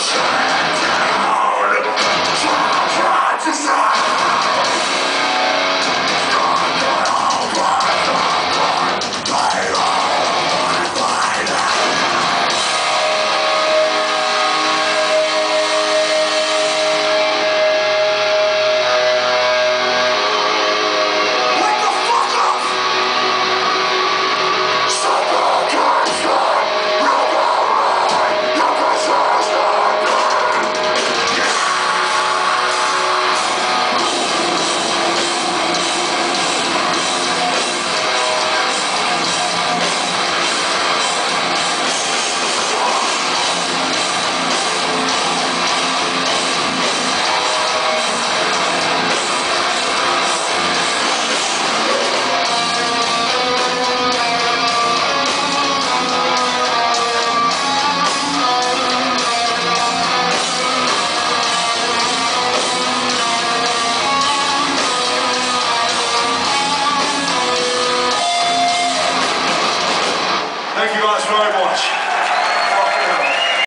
Russia.